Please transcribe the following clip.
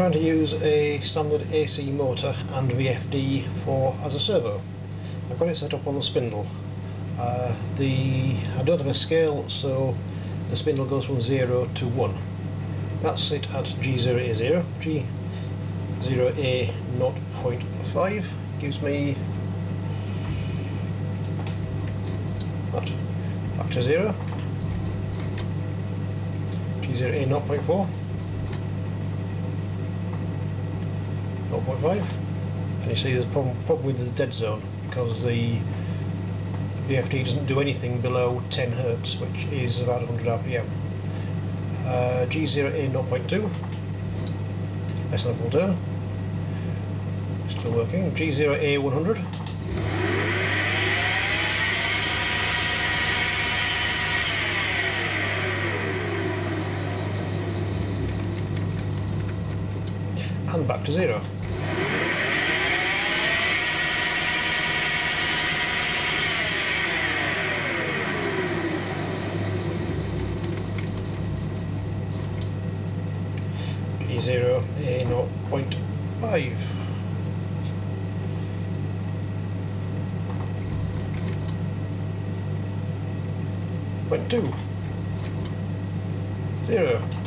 trying to use a standard AC motor and VFD for as a servo. I've got it set up on the spindle. Uh, the I don't have a scale so the spindle goes from 0 to 1. That's it at G0A0. G0A 0.5 gives me that back to 0. G0A 0.5 and you see there's a problem, problem with the dead zone because the VFD doesn't do anything below 10 Hz which is about 100 RPM uh, G0A 0.2 less than a still working. G0A 100 and back to zero. Zero a naught point five. Point two. Zero.